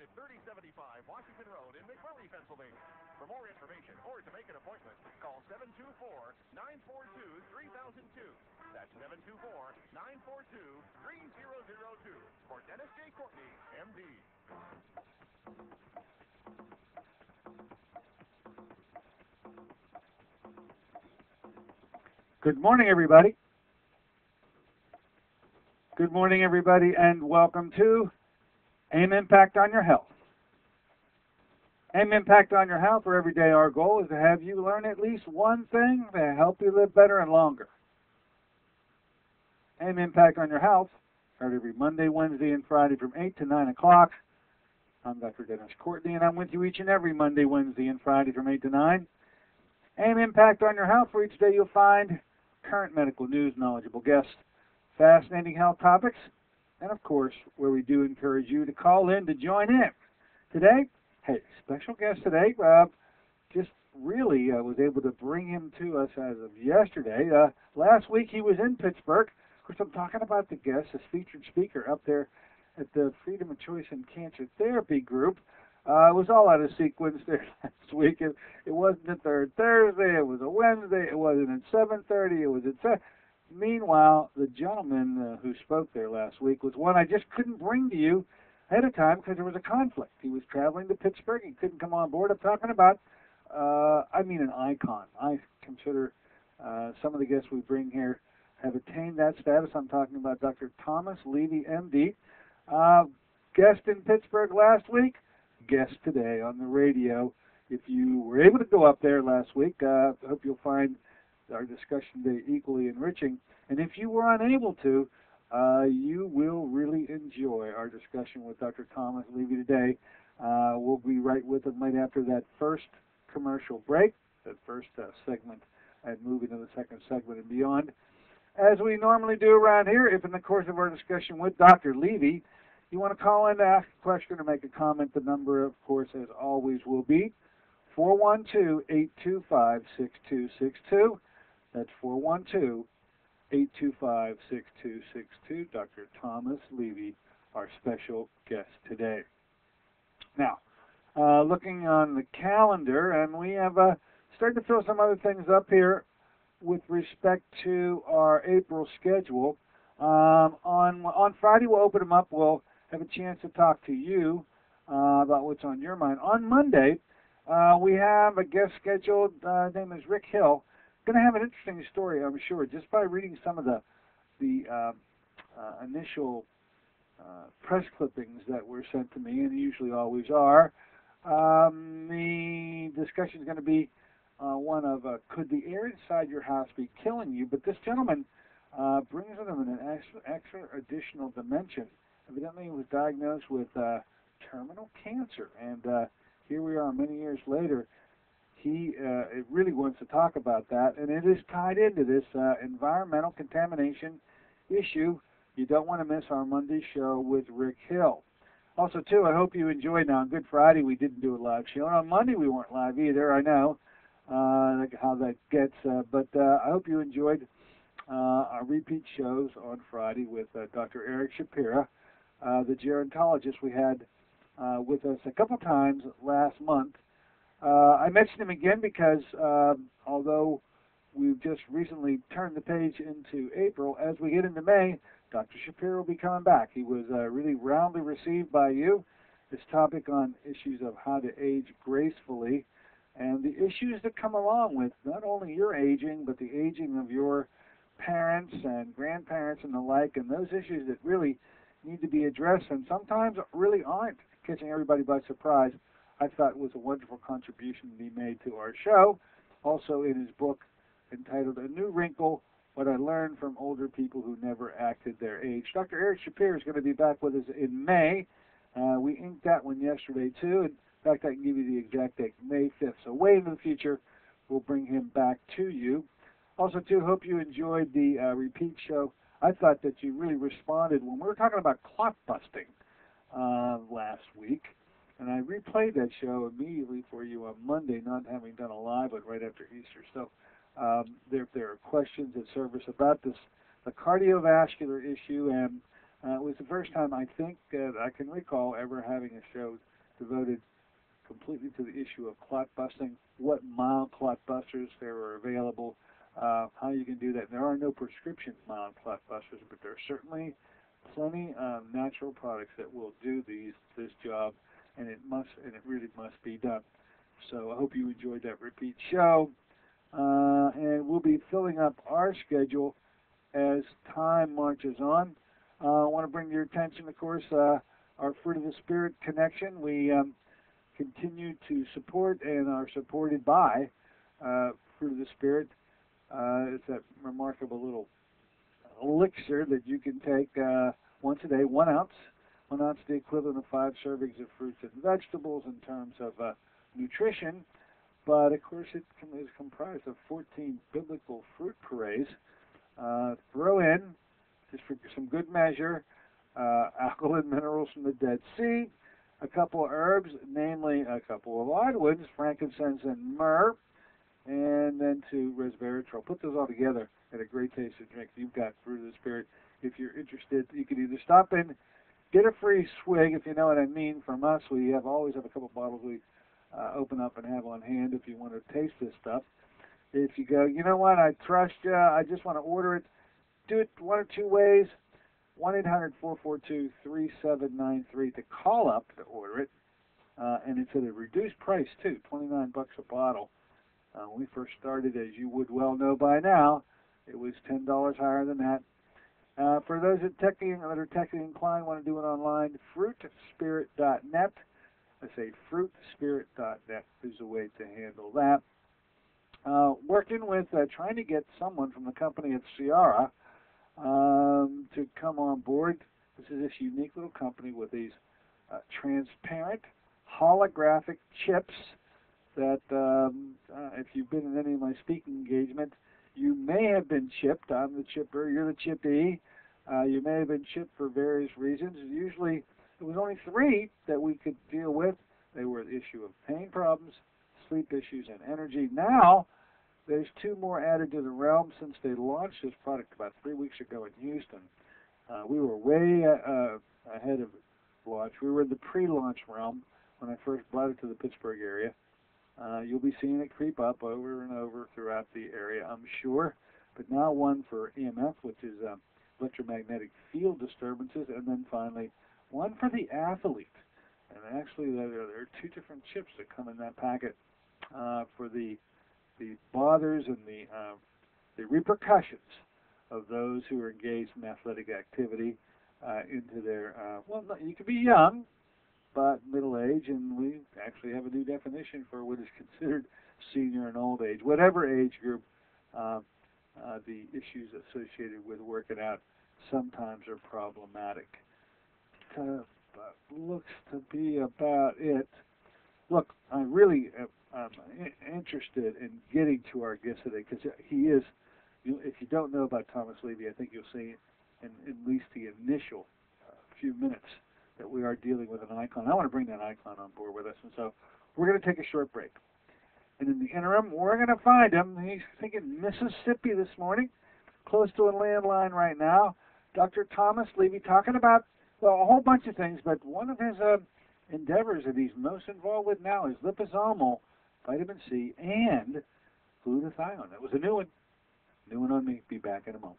located at 3075 Washington Road in McMurray, Pennsylvania. For more information or to make an appointment, call 724-942-3002. That's 724-942-3002 for Dennis J. Courtney, MD. Good morning, everybody. Good morning, everybody, and welcome to AIM Impact on Your Health. AIM Impact on Your Health, for every day our goal is to have you learn at least one thing to help you live better and longer. AIM Impact on Your Health, heard every Monday, Wednesday, and Friday from 8 to 9 o'clock. I'm Dr. Dennis Courtney, and I'm with you each and every Monday, Wednesday, and Friday from 8 to 9. AIM Impact on Your Health, for each day you'll find current medical news, knowledgeable guests, fascinating health topics, and of course, where we do encourage you to call in to join in. Today, hey, special guest today, uh, just really uh, was able to bring him to us as of yesterday. Uh, last week he was in Pittsburgh. Of course, I'm talking about the guest, this featured speaker up there at the Freedom of Choice and Cancer Therapy Group. Uh, it was all out of sequence there last week. It, it wasn't a third Thursday. It was a Wednesday. It wasn't at 7:30. It was at 7. Meanwhile, the gentleman uh, who spoke there last week was one I just couldn't bring to you ahead of time because there was a conflict. He was traveling to Pittsburgh. He couldn't come on board. I'm talking about, uh, I mean, an icon. I consider uh, some of the guests we bring here have attained that status. I'm talking about Dr. Thomas Levy, MD. Uh, guest in Pittsburgh last week, guest today on the radio. If you were able to go up there last week, uh, I hope you'll find our discussion today equally enriching. And if you were unable to, uh, you will really enjoy our discussion with Dr. Thomas Levy today. Uh, we'll be right with him right after that first commercial break, that first uh, segment, and moving to the second segment and beyond. As we normally do around here, if in the course of our discussion with Dr. Levy, you want to call in to ask a question or make a comment, the number, of course, as always, will be 412 825 6262. That's 412 825 6262. Dr. Thomas Levy, our special guest today. Now, uh, looking on the calendar, and we have uh, started to fill some other things up here with respect to our April schedule. Um, on on Friday, we'll open them up. We'll have a chance to talk to you uh, about what's on your mind. On Monday, uh, we have a guest scheduled. Uh, his name is Rick Hill going to have an interesting story, I'm sure, just by reading some of the the uh, uh, initial uh, press clippings that were sent to me, and usually always are. Um, the discussion is going to be uh, one of uh, could the air inside your house be killing you? But this gentleman uh, brings with him an extra, extra additional dimension. Evidently, he was diagnosed with terminal cancer, and here we are many years later he uh, really wants to talk about that, and it is tied into this uh, environmental contamination issue. You don't want to miss our Monday show with Rick Hill. Also, too, I hope you enjoyed. Now, on Good Friday, we didn't do a live show, and on Monday we weren't live either. I know uh, how that gets, uh, but uh, I hope you enjoyed uh, our repeat shows on Friday with uh, Dr. Eric Shapira, uh, the gerontologist we had uh, with us a couple times last month. Uh, I mentioned him again because um, although we've just recently turned the page into April, as we get into May, Dr. Shapiro will be coming back. He was uh, really roundly received by you. This topic on issues of how to age gracefully and the issues that come along with not only your aging, but the aging of your parents and grandparents and the like, and those issues that really need to be addressed and sometimes really aren't catching everybody by surprise. I thought it was a wonderful contribution to be made to our show. Also, in his book entitled A New Wrinkle What I Learned from Older People Who Never Acted Their Age. Dr. Eric Shapiro is going to be back with us in May. Uh, we inked that one yesterday, too. In fact, I can give you the exact date, May 5th. So, way into the future, we'll bring him back to you. Also, too, hope you enjoyed the uh, repeat show. I thought that you really responded when we were talking about clock busting uh, last week. And I replayed that show immediately for you on Monday, not having done a live but right after Easter. So um, there, there are questions at service about this, the cardiovascular issue, and uh, it was the first time I think that I can recall ever having a show devoted completely to the issue of clot busting, what mild clot busters there are available, uh, how you can do that. There are no prescription mild clot busters, but there are certainly plenty of natural products that will do these this job, and it must and it really must be done. So I hope you enjoyed that repeat show, uh, and we'll be filling up our schedule as time marches on. Uh, I want to bring your attention, of course, uh, our Fruit of the Spirit connection. We um, continue to support and are supported by uh, Fruit of the Spirit. Uh, it's that remarkable little elixir that you can take uh, once a day, one ounce. One ounce, the equivalent of five servings of fruits and vegetables in terms of uh, nutrition. But of course, it is comprised of 14 biblical fruit purees. Uh, throw in, just for some good measure, uh, alkaline minerals from the Dead Sea, a couple of herbs, namely a couple of oddwoods, frankincense and myrrh, and then to resveratrol. Put those all together and a great tasting drink. You've got Fruit of the Spirit. If you're interested, you can either stop in, get a free swig, if you know what I mean, from us. We have always have a couple bottles we uh, open up and have on hand if you want to taste this stuff. If you go, you know what, I trust you, I just want to order it, do it one or two ways. 1-800-442-3793 to call up to order it. Uh, and it's at a reduced price, too, 29 bucks a bottle. Uh, when we first started, as you would well know by now, it was ten dollars higher than that. Uh, for those that, techie, that are technically inclined, want to do it online, fruitspirit.net. I say fruitspirit.net is a way to handle that. Uh, working with uh, trying to get someone from the company at Ciara um, to come on board. This is this unique little company with these uh, transparent holographic chips that um, uh, if you've been in any of my speaking engagements, you may have been chipped. I'm the chipper. You're the chippee. Uh, you may have been chipped for various reasons. Usually, it was only three that we could deal with. They were the issue of pain problems, sleep issues, and energy. Now, there's two more added to the realm since they launched this product about three weeks ago in Houston. Uh, we were way uh, ahead of launch. We were in the pre-launch realm when I first brought it to the Pittsburgh area. Uh, you'll be seeing it creep up over and over throughout the area, I'm sure. But now one for EMF, which is uh, electromagnetic field disturbances, and then finally one for the athlete. And actually, there, there are two different chips that come in that packet uh, for the the bothers and the uh, the repercussions of those who are engaged in athletic activity uh, into their uh, well, you could be young, but middle age, and we actually have a new definition for what is considered senior and old age. Whatever age group, uh, uh, the issues associated with working out sometimes are problematic. Uh, looks to be about it. Look, I really am interested in getting to our guest today because he is. You, if you don't know about Thomas Levy, I think you'll see in at least the initial uh, few minutes that we are dealing with an icon. I want to bring that icon on board with us, and so we're going to take a short break. And in the interim, we're going to find him. He's thinking Mississippi this morning, close to a landline right now. Dr. Thomas Levy talking about well a whole bunch of things, but one of his uh, endeavors that he's most involved with now is liposomal vitamin C and glutathione. That was a new one. New one on me. Be back in a moment.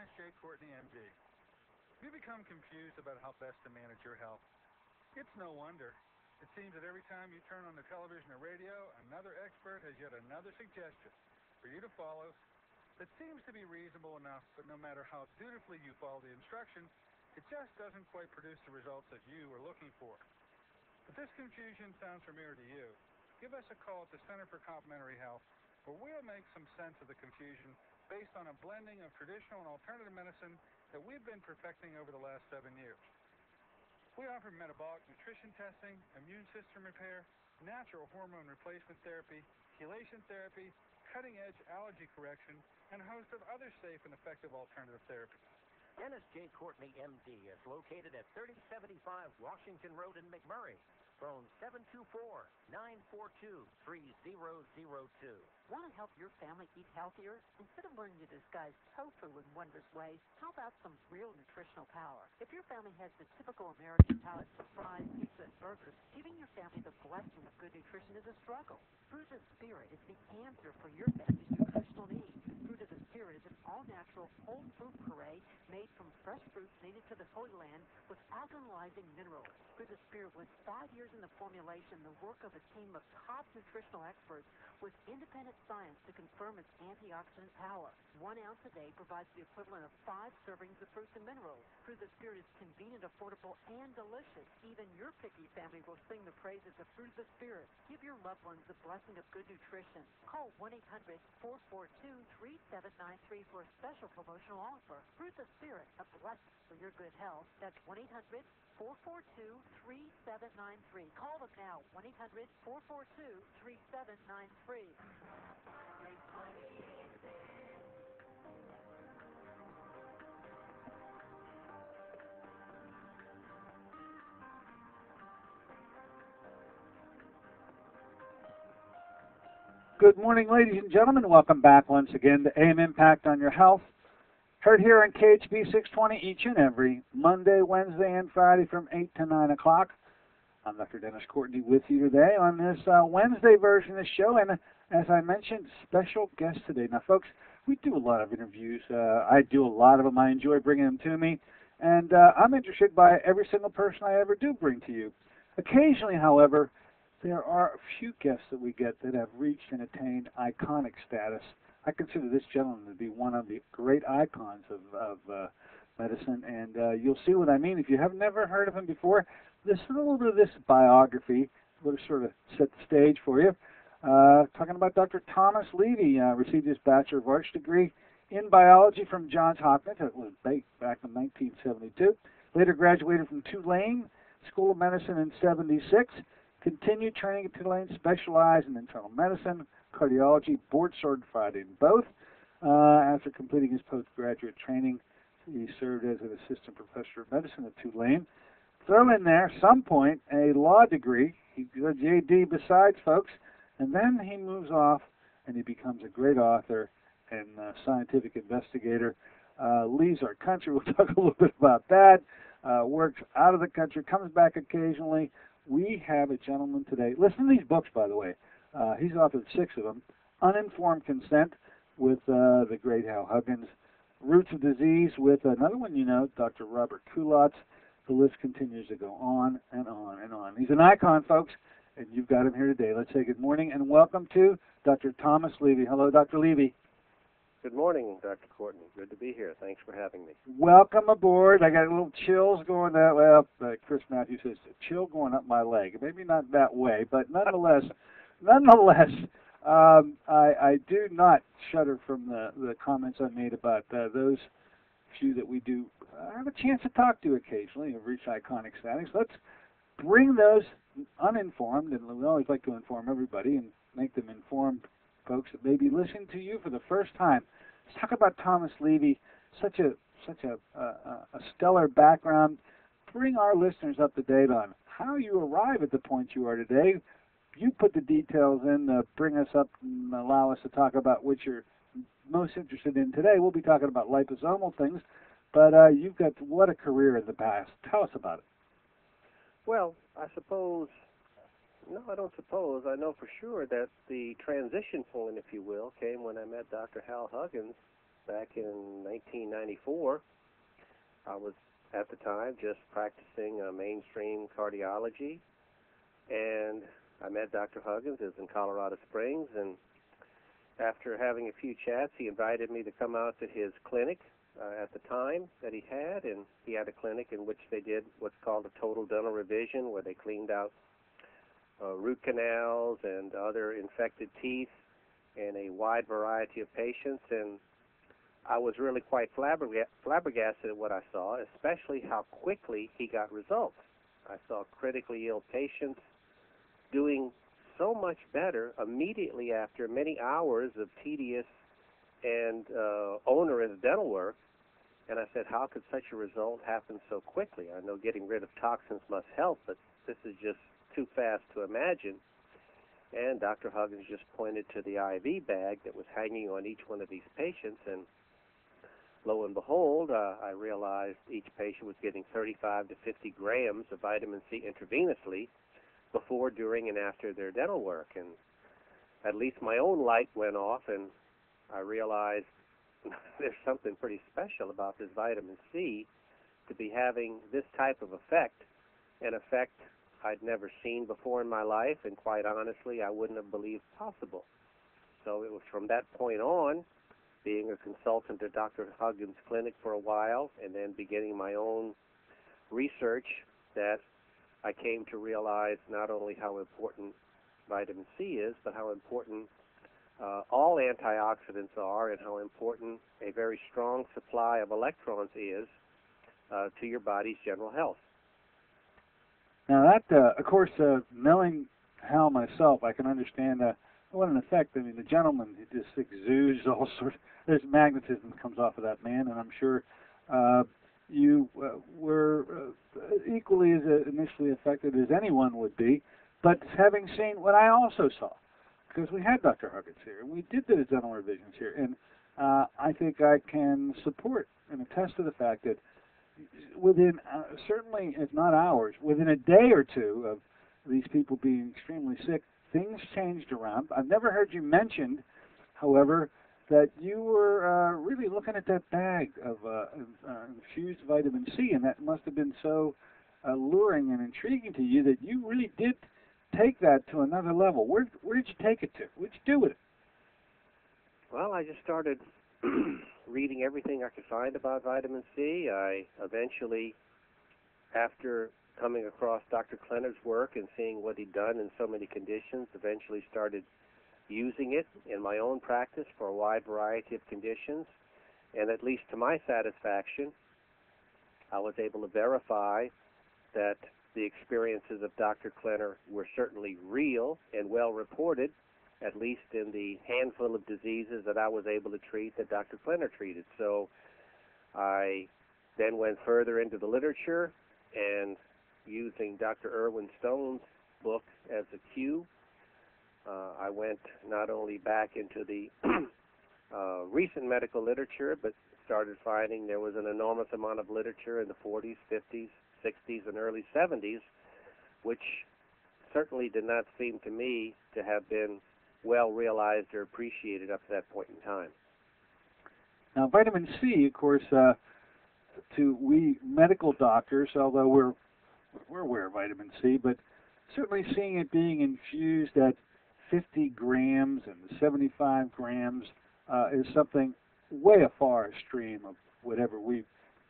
Dennis J. Courtney, MD. You become confused about how best to manage your health. It's no wonder. It seems that every time you turn on the television or radio, another expert has yet another suggestion for you to follow that seems to be reasonable enough, but no matter how dutifully you follow the instructions, it just doesn't quite produce the results that you were looking for. If this confusion sounds familiar to you, give us a call at the Center for Complementary Health, where we'll make some sense of the confusion based on a blending of traditional and alternative medicine that we've been perfecting over the last seven years. We offer metabolic nutrition testing, immune system repair, natural hormone replacement therapy, chelation therapy, cutting-edge allergy correction, and a host of other safe and effective alternative therapies. Dennis J. Courtney, MD, is located at 3075 Washington Road in McMurray. Phone 724-942-3002. Want to help your family eat healthier? Instead of learning to disguise tofu in wondrous ways, how about some real nutritional power? If your family has the typical American palate for fries, pizza, and burgers, giving your family the blessing of good nutrition is a struggle. Fruit of Spirit is the answer for your family's nutritional needs. Spirit is an all-natural whole fruit puree made from fresh fruits native to the Holy Land with alkalizing minerals. Of the Spirit was five years in the formulation, the work of a team of top nutritional experts with independent science to confirm its antioxidant power. One ounce a day provides the equivalent of five servings of fruits and minerals. Of the Spirit is convenient, affordable, and delicious. Even your picky family will sing the praises of Fruit of the Spirit. Give your loved ones the blessing of good nutrition. Call 1-800-442-3793 for a special promotional offer. Fruit of the Spirit, a blessing for your good health. That's 1-800-442-3793. Call them now, 1-800-442-3793. Good morning, ladies and gentlemen. Welcome back once again to AM Impact on Your Health. Heard here on KHB 620 each and every Monday, Wednesday, and Friday from 8 to 9 o'clock. I'm Dr. Dennis Courtney with you today on this uh, Wednesday version of the show. And as I mentioned, special guest today. Now, folks, we do a lot of interviews. Uh, I do a lot of them. I enjoy bringing them to me. And uh, I'm interested by every single person I ever do bring to you. Occasionally, however, there are a few guests that we get that have reached and attained iconic status. I consider this gentleman to be one of the great icons of, of uh, medicine, and uh, you'll see what I mean. If you have never heard of him before, this a little bit of this biography will sort of set the stage for you. Uh, talking about Dr. Thomas Levy, uh, received his Bachelor of Arts degree in biology from Johns Hopkins. It was back in 1972. Later graduated from Tulane School of Medicine in 76. Continued training at Tulane, specialized in internal medicine, cardiology, board certified in both. Uh, after completing his postgraduate training, he served as an assistant professor of medicine at Tulane. Throw in there, some point, a law degree. He got a JD besides, folks, and then he moves off and he becomes a great author and uh, scientific investigator. Uh, leaves our country. We'll talk a little bit about that. Uh, works out of the country, comes back occasionally. We have a gentleman today. Listen to these books, by the way. Uh, he's authored six of them. Uninformed Consent with uh, the great Hal Huggins. Roots of Disease with another one you know, Dr. Robert Kulacz. The list continues to go on and on and on. He's an icon, folks, and you've got him here today. Let's say good morning and welcome to Dr. Thomas Levy. Hello, Dr. Levy. Good morning, Dr. Courtney. Good to be here. Thanks for having me. Welcome aboard. I got a little chills going that way up. Uh, Chris Matthews says, a chill going up my leg. Maybe not that way, but nonetheless, nonetheless, um, I, I do not shudder from the, the comments I made about uh, those few that we do uh, have a chance to talk to occasionally have reached iconic status. Let's bring those uninformed, and we always like to inform everybody and make them informed folks that may be listening to you for the first time. Let's talk about Thomas Levy, such a such a, a, a stellar background. Bring our listeners up to date on how you arrive at the point you are today. You put the details in to bring us up and allow us to talk about what you're most interested in today. We'll be talking about liposomal things, but uh, you've got what a career in the past. Tell us about it. Well, I suppose, no, I don't suppose. I know for sure that the transition point, if you will, came when I met Dr. Hal Huggins back in 1994. I was at the time just practicing uh, mainstream cardiology, and I met Dr. Huggins. It was in Colorado Springs, and after having a few chats, he invited me to come out to his clinic uh, at the time that he had, and he had a clinic in which they did what's called a total dental revision, where they cleaned out uh, root canals and other infected teeth in a wide variety of patients, and I was really quite flabberg- flabbergasted at what I saw, especially how quickly he got results. I saw critically ill patients doing so much better immediately after many hours of tedious and uh, onerous dental work. And I said, how could such a result happen so quickly? I know getting rid of toxins must help, but this is just too fast to imagine. And Dr. Huggins just pointed to the IV bag that was hanging on each one of these patients, and lo and behold, uh, I realized each patient was getting 35 to 50 grams of vitamin C intravenously before, during, and after their dental work. And at least my own light went off, and I realized there's something pretty special about this vitamin C to be having this type of effect, an effect I'd never seen before in my life, and quite honestly, I wouldn't have believed possible. So it was from that point on, being a consultant at Dr. Huggins' clinic for a while, and then beginning my own research, that I came to realize not only how important vitamin C is, but how important uh, all antioxidants are, and how important a very strong supply of electrons is uh, to your body's general health. Now that, uh, of course, uh, knowing Hal myself, I can understand uh, what an effect. I mean, the gentleman he just exudes all sorts. There's magnetism that comes off of that man, and I'm sure uh, you uh, were uh, equally as uh, initially affected as anyone would be. But having seen what I also saw, because we had Dr. Huggins here, and we did the dental revisions here, and uh, I think I can support and attest to the fact that within uh, certainly, if not hours, within a day or two of these people being extremely sick, things changed around. I've never heard you mentioned, however, that you were uh, really looking at that bag of uh, uh, infused vitamin C, and that must have been so alluring and intriguing to you that you really did take that to another level. Where where did you take it to? What did you do with it? Well, I just started reading everything I could find about vitamin C. I eventually, after coming across Dr. Klenner's work and seeing what he'd done in so many conditions, eventually started using it in my own practice for a wide variety of conditions. And at least to my satisfaction, I was able to verify that the experiences of Dr. Klenner were certainly real and well reported, at least in the handful of diseases that I was able to treat that Dr. Klenner treated. So I then went further into the literature and using Dr. Irwin Stone's book as a cue, uh, I went not only back into the uh, recent medical literature, but started finding there was an enormous amount of literature in the 40s, 50s, 60s, and early 70s, which certainly did not seem to me to have been well realized or appreciated up to that point in time. Now, vitamin C, of course, uh, to we medical doctors, although we're we're aware of vitamin C, but certainly seeing it being infused at 50 grams and 75 grams uh, is something way afar extreme of whatever we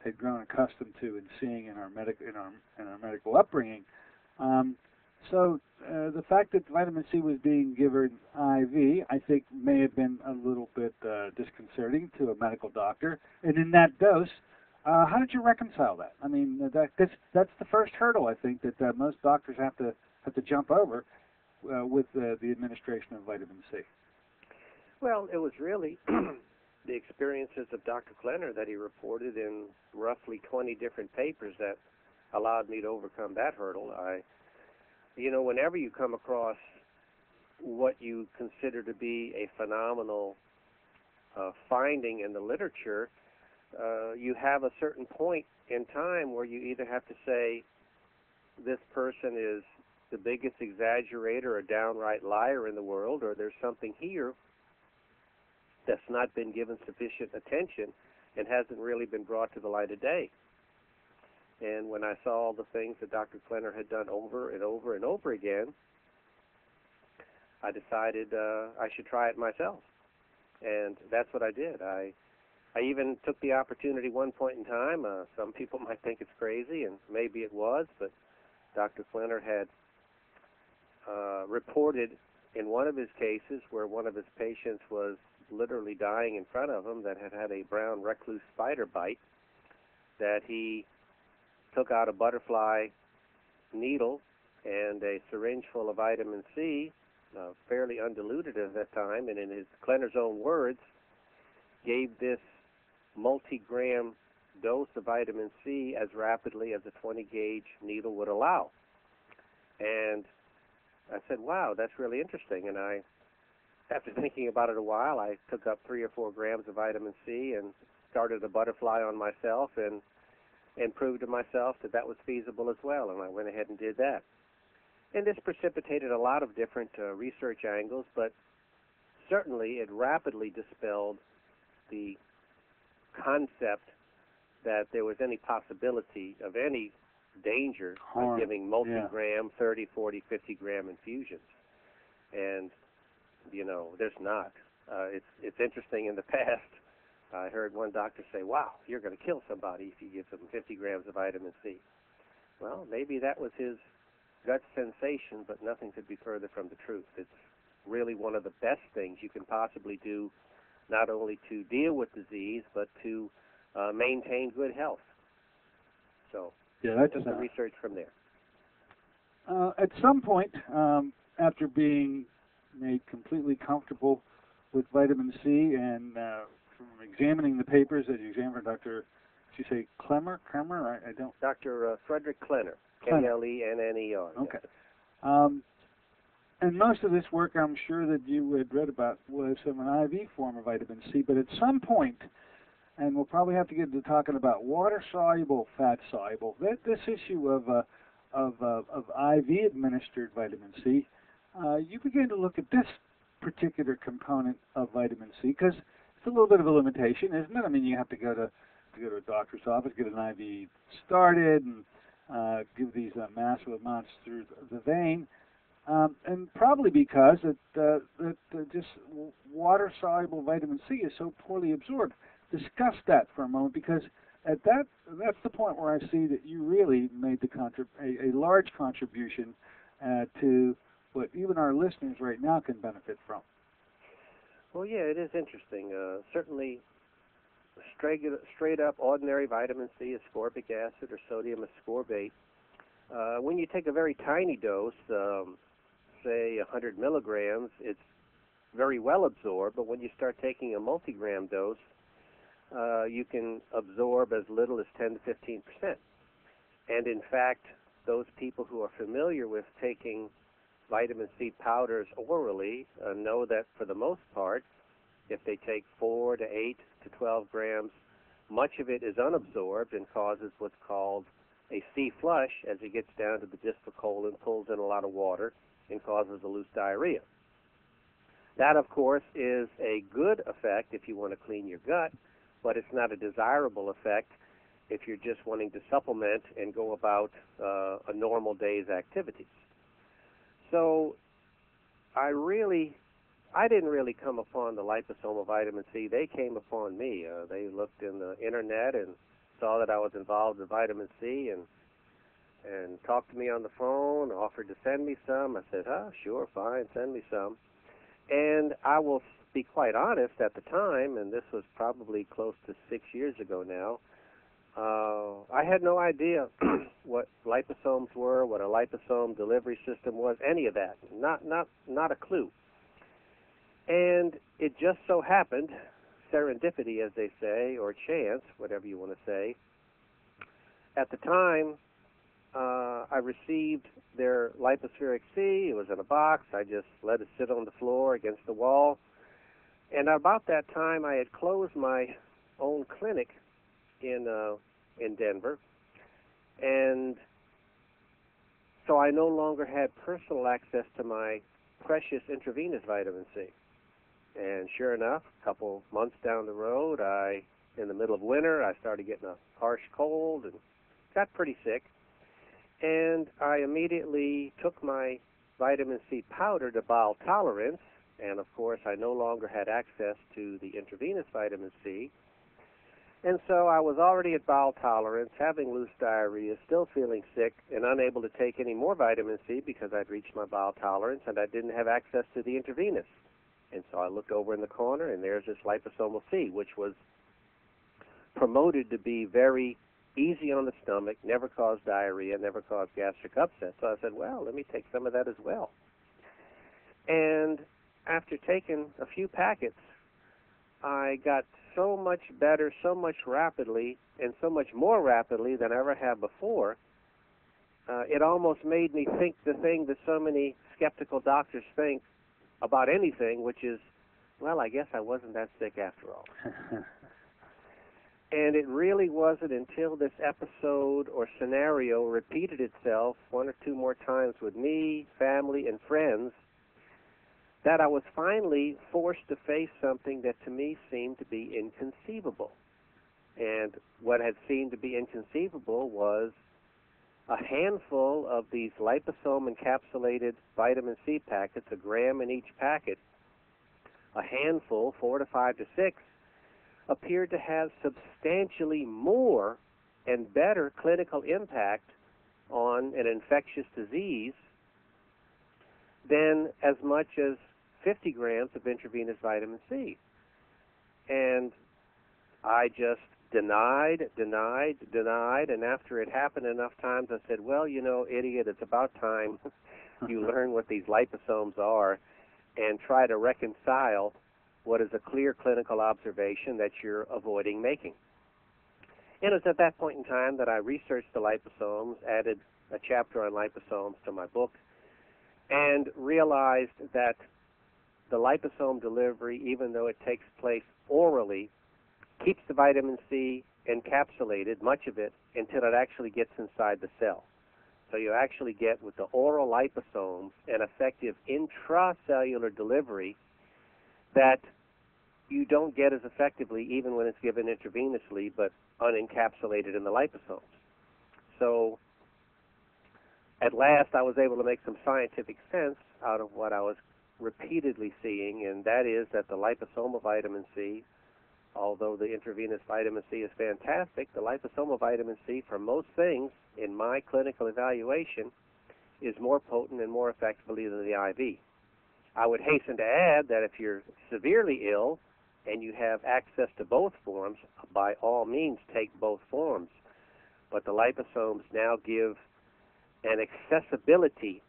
had grown accustomed to and seeing in our medical in our in our medical upbringing. Um, so uh, the fact that vitamin C was being given IV, I think, may have been a little bit uh, disconcerting to a medical doctor. And in that dose, uh, how did you reconcile that? I mean, that, that's that's the first hurdle I think that uh, most doctors have to have to jump over uh, with uh, the administration of vitamin C. Well, it was really the experiences of Dr. Klenner that he reported in roughly 20 different papers that allowed me to overcome that hurdle. I you know, whenever you come across what you consider to be a phenomenal uh, finding in the literature, uh, you have a certain point in time where you either have to say this person is the biggest exaggerator or downright liar in the world, or there's something here that's not been given sufficient attention and hasn't really been brought to the light of day. And when I saw all the things that Dr. Klenner had done over and over and over again, I decided uh, I should try it myself. And that's what I did. I I even took the opportunity one point in time. Uh, some people might think it's crazy, and maybe it was, but Dr. Klenner had uh, reported in one of his cases where one of his patients was literally dying in front of him that had had a brown recluse spider bite that he took out a butterfly needle and a syringe full of vitamin C uh, fairly undiluted at that time, and in his Klenner's own words, gave this multi-gram dose of vitamin C as rapidly as a 20 gauge needle would allow. And I said, wow, that's really interesting. And I, after thinking about it a while, I took up three or four grams of vitamin C and started a butterfly on myself and and proved to myself that that was feasible as well. And I went ahead and did that. And this precipitated a lot of different uh, research angles, but certainly it rapidly dispelled the concept that there was any possibility of any danger Harm, of giving multi-gram, 30, 40, 50 gram infusions. And, you know, there's not. Uh, it's, it's interesting in the past, I heard one doctor say, wow, you're going to kill somebody if you give them 50 grams of vitamin C. Well, maybe that was his gut sensation, but nothing could be further from the truth. It's really one of the best things you can possibly do, not only to deal with disease, but to uh, maintain good health. So, Yeah, that's just the research from there. uh, at some point, um, after being made completely comfortable with vitamin C and uh, from examining the papers that you examined for Dr. Did you say Klemmer? Kremer? I, I don't. Dr. Uh, Frederick Klenner, K. L E N N E R. Okay. Um, and most of this work, I'm sure that you had read about, was from an IV form of vitamin C. But at some point, and we'll probably have to get into talking about water soluble, fat soluble. That this issue of uh, of uh, of IV administered vitamin C, uh, you begin to look at this particular component of vitamin C because it's a little bit of a limitation, isn't it? I mean, you have to go to, to go to a doctor's office, get an IV started, and uh, give these uh, massive amounts through the, vein. Um, and probably because it, uh, that uh, just water soluble vitamin C is so poorly absorbed. Discuss that for a moment because at that that's the point where I see that you really made the contrib- a, a large contribution uh, to what even our listeners right now can benefit from. Well, yeah, it is interesting. Uh, certainly, straight straight up ordinary vitamin C, ascorbic acid, or sodium ascorbate. Uh, when you take a very tiny dose, um, say 100 milligrams, it's very well absorbed. But when you start taking a multi-gram dose, uh, you can absorb as little as 10 to 15 percent. And in fact, those people who are familiar with taking vitamin C powders orally uh, know that for the most part, if they take 4 to 8 to 12 grams, much of it is unabsorbed and causes what's called a C flush as it gets down to the distal colon, pulls in a lot of water, and causes a loose diarrhea. That, of course, is a good effect if you want to clean your gut, but it's not a desirable effect if you're just wanting to supplement and go about uh, a normal day's activities. So I really, I didn't really come upon the liposomal vitamin C. They came upon me. Uh, they looked in the internet and saw that I was involved with vitamin C and and talked to me on the phone, offered to send me some. I said, "Ah, sure, fine, send me some." And I will be quite honest. At the time, and this was probably close to six years ago now, uh, I had no idea what liposomes were, what a liposome delivery system was, any of that. Not not not a clue. And it just so happened, serendipity, as they say, or chance, whatever you want to say. At the time, uh, I received their Lypo-Spheric C. It was in a box. I just let it sit on the floor against the wall. And about that time, I had closed my own clinic in uh, in Denver, and so I no longer had personal access to my precious intravenous vitamin C. And sure enough, a couple months down the road, I, in the middle of winter, I started getting a harsh cold and got pretty sick. And I immediately took my vitamin C powder to bowel tolerance, and of course, I no longer had access to the intravenous vitamin C. And so I was already at bowel tolerance, having loose diarrhea, still feeling sick, and unable to take any more vitamin C because I'd reached my bowel tolerance and I didn't have access to the intravenous. And so I looked over in the corner, and there's this liposomal C, which was promoted to be very easy on the stomach, never caused diarrhea, never caused gastric upset. So I said, well, let me take some of that as well. And after taking a few packets, I got so much better, so much rapidly, and so much more rapidly than I ever had before. Uh, it almost made me think the thing that so many skeptical doctors think about anything, which is, well, I guess I wasn't that sick after all. and it really wasn't until this episode or scenario repeated itself one or two more times with me, family, and friends that I was finally forced to face something that to me seemed to be inconceivable. And what had seemed to be inconceivable was a handful of these liposome encapsulated vitamin C packets, a gram in each packet, a handful, four to five to six, appeared to have substantially more and better clinical impact on an infectious disease than as much as 50 grams of intravenous vitamin C. And I just denied, denied, denied, and after it happened enough times, I said, well, you know, idiot, it's about time you learn what these liposomes are and try to reconcile what is a clear clinical observation that you're avoiding making. And it was at that point in time that I researched the liposomes, added a chapter on liposomes to my book, and realized that the liposome delivery, even though it takes place orally, keeps the vitamin C encapsulated, much of it, until it actually gets inside the cell. So you actually get with the oral liposomes an effective intracellular delivery that you don't get as effectively even when it's given intravenously but unencapsulated in the liposomes. So at last I was able to make some scientific sense out of what I was repeatedly seeing, and that is that the liposomal vitamin C although the intravenous vitamin C is fantastic, the liposomal vitamin C for most things in my clinical evaluation is more potent and more effectively than the IV. I would hasten to add that if you're severely ill and you have access to both forms, by all means take both forms. But the liposomes now give an accessibility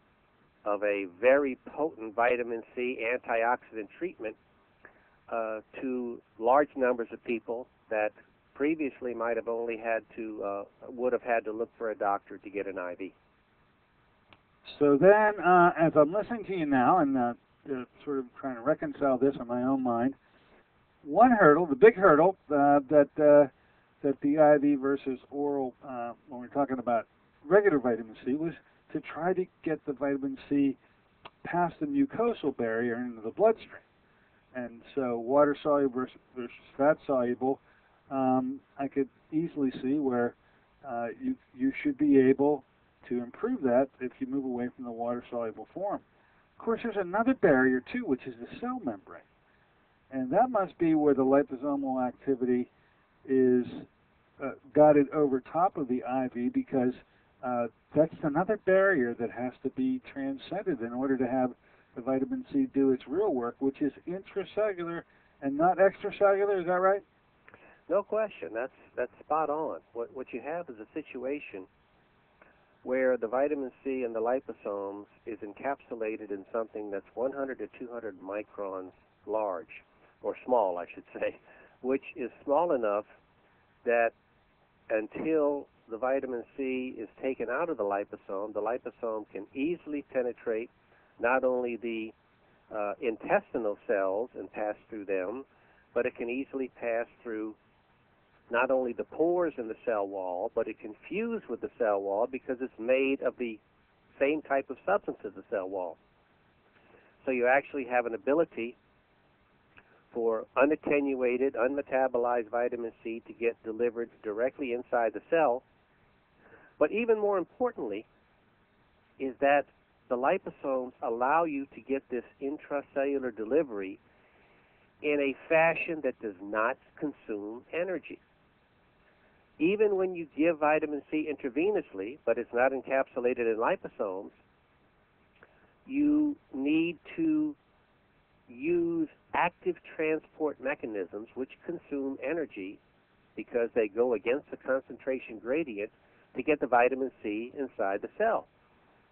of a very potent vitamin C antioxidant treatment uh, to large numbers of people that previously might have only had to uh, would have had to look for a doctor to get an IV. So then, uh, as I'm listening to you now and uh, sort of trying to reconcile this in my own mind, one hurdle, the big hurdle uh, that uh, that the IV versus oral, uh, when we're talking about regular vitamin C, was to try to get the vitamin C past the mucosal barrier into the bloodstream and so water soluble versus, fat soluble, um, I could easily see where uh, you you should be able to improve that if you move away from the water soluble form. Of course, there's another barrier too, which is the cell membrane, and that must be where the liposomal activity is uh, got it over top of the IV because uh, that's another barrier that has to be transcended in order to have the vitamin C do its real work, which is intracellular and not extracellular. Is that right? No question. That's that's spot on. What what you have is a situation where the vitamin C and the liposomes is encapsulated in something that's 100 to 200 microns large, or small, I should say, which is small enough that until the vitamin C is taken out of the liposome, the liposome can easily penetrate not only the uh, intestinal cells and pass through them, but it can easily pass through not only the pores in the cell wall, but it can fuse with the cell wall because it's made of the same type of substance as the cell wall. So you actually have an ability for unattenuated, unmetabolized vitamin C to get delivered directly inside the cell. But even more importantly, is that the liposomes allow you to get this intracellular delivery in a fashion that does not consume energy. Even when you give vitamin C intravenously, but it's not encapsulated in liposomes, you need to use active transport mechanisms which consume energy because they go against the concentration gradient to get the vitamin C inside the cell.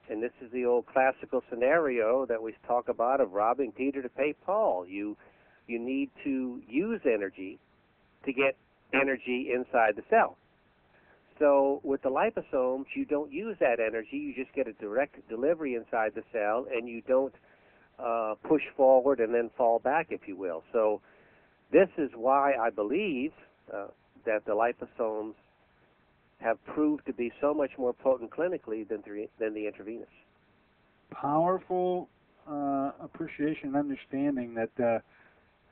And this is the old classical scenario that we talk about of robbing Peter to pay Paul. You you need to use energy to get energy inside the cell. So with the liposomes, you don't use that energy. You just get a direct delivery inside the cell, and you don't uh, push forward and then fall back, if you will. So this is why I believe uh, that the liposomes have proved to be so much more potent clinically than the, than the intravenous. Powerful uh, appreciation and understanding that uh,